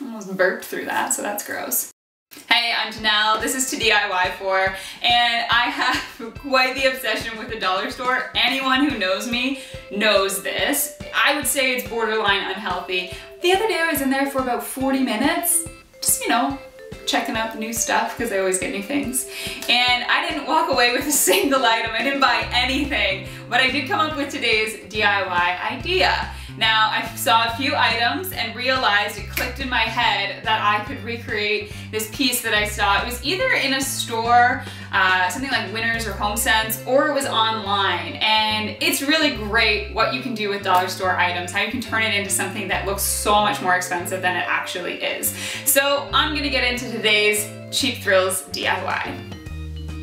almost burped through that, so that's gross. Hey, I'm Janelle, this is To DIY For, and I have quite the obsession with the dollar store. Anyone who knows me knows this. I would say it's borderline unhealthy. The other day I was in there for about 40 minutes, just, you know, checking out the new stuff because I always get new things. And I didn't walk away with a single item. I didn't buy anything, but I did come up with today's DIY idea. Now, I saw a few items and realized it clicked in my head that I could recreate this piece that I saw. It was either in a store, uh, something like Winners or HomeSense, or it was online. And it's really great what you can do with dollar store items, how you can turn it into something that looks so much more expensive than it actually is. So I'm gonna get into today's Cheap Thrills DIY.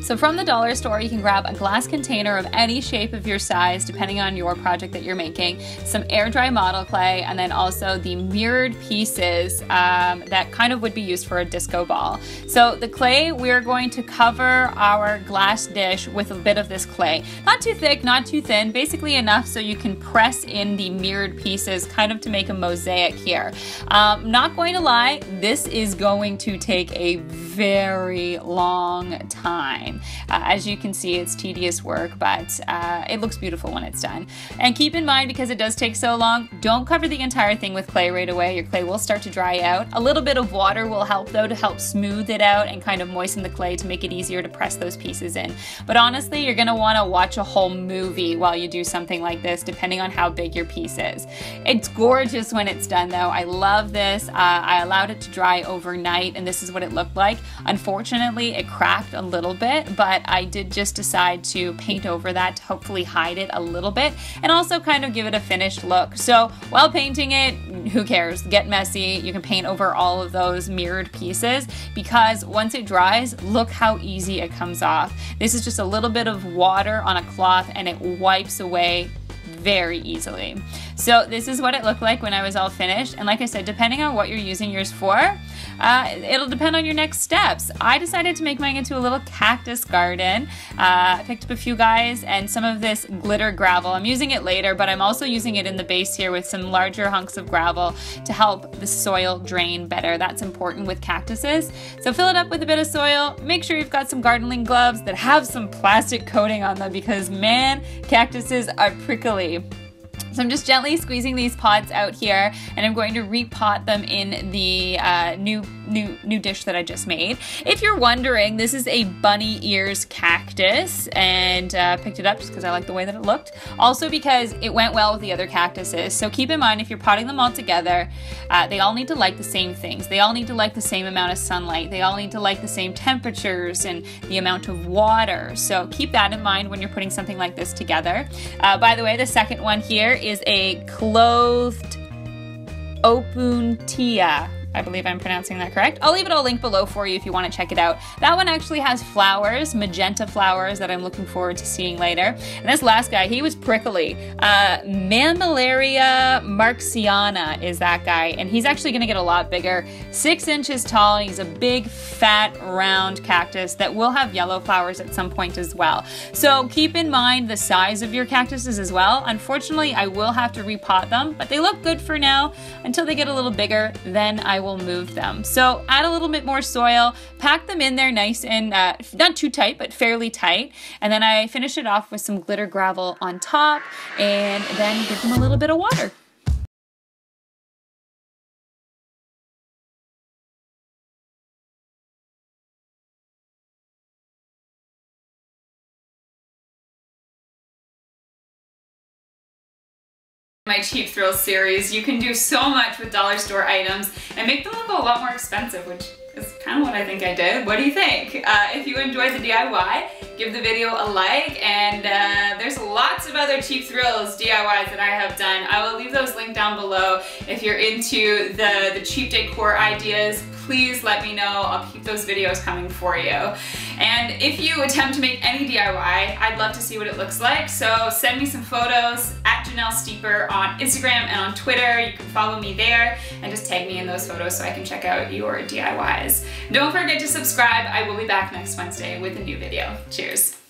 So from the dollar store, you can grab a glass container of any shape of your size, depending on your project that you're making, some air dry model clay, and then also the mirrored pieces um, that kind of would be used for a disco ball. So the clay, we're going to cover our glass dish with a bit of this clay. Not too thick, not too thin, basically enough so you can press in the mirrored pieces kind of to make a mosaic here. Um, not going to lie, this is going to take a very long time. Uh, as you can see, it's tedious work, but uh, it looks beautiful when it's done. And keep in mind, because it does take so long, don't cover the entire thing with clay right away. Your clay will start to dry out. A little bit of water will help though to help smooth it out and kind of moisten the clay to make it easier to press those pieces in. But honestly, you're gonna wanna watch a whole movie while you do something like this, depending on how big your piece is. It's gorgeous when it's done though. I love this. Uh, I allowed it to dry overnight and this is what it looked like. Unfortunately, it cracked a little bit, but I did just decide to paint over that to hopefully hide it a little bit and also kind of give it a finished look. So while painting it, who cares? Get messy. You can paint over all of those mirrored pieces because once it dries, look how easy it comes off. This is just a little bit of water on a cloth and it wipes away very easily. So this is what it looked like when I was all finished. And like I said, depending on what you're using yours for, uh, it'll depend on your next steps. I decided to make mine into a little cactus garden. Uh, I picked up a few guys and some of this glitter gravel. I'm using it later, but I'm also using it in the base here with some larger hunks of gravel to help the soil drain better. That's important with cactuses. So fill it up with a bit of soil. Make sure you've got some gardening gloves that have some plastic coating on them because man, cactuses are prickly. So I'm just gently squeezing these pods out here and I'm going to repot them in the uh, new new new dish that I just made. If you're wondering, this is a bunny ears cactus and uh, picked it up just because I like the way that it looked. Also because it went well with the other cactuses. So keep in mind if you're potting them all together, uh, they all need to like the same things. They all need to like the same amount of sunlight. They all need to like the same temperatures and the amount of water. So keep that in mind when you're putting something like this together. Uh, by the way, the second one here is a clothed opuntia I believe I'm pronouncing that correct. I'll leave it all linked below for you if you want to check it out. That one actually has flowers, magenta flowers that I'm looking forward to seeing later. And this last guy, he was prickly. Uh, Mammillaria marksiana is that guy, and he's actually going to get a lot bigger. Six inches tall, he's a big, fat, round cactus that will have yellow flowers at some point as well. So keep in mind the size of your cactuses as well. Unfortunately, I will have to repot them, but they look good for now until they get a little bigger. Then I will move them. So add a little bit more soil, pack them in there nice and uh, not too tight, but fairly tight. And then I finish it off with some glitter gravel on top and then give them a little bit of water. My Cheap Thrills series. You can do so much with dollar store items and make them look a lot more expensive, which is kind of what I think I did. What do you think? Uh, if you enjoyed the DIY, give the video a like and uh, there's lots of other Cheap Thrills DIYs that I have done. I will leave those linked down below. If you're into the, the cheap decor ideas, please let me know. I'll keep those videos coming for you. And if you attempt to make any DIY, I'd love to see what it looks like. So send me some photos at Janelle Steeper on Instagram and on Twitter. You can follow me there and just tag me in those photos so I can check out your DIYs. Don't forget to subscribe. I will be back next Wednesday with a new video. Cheers.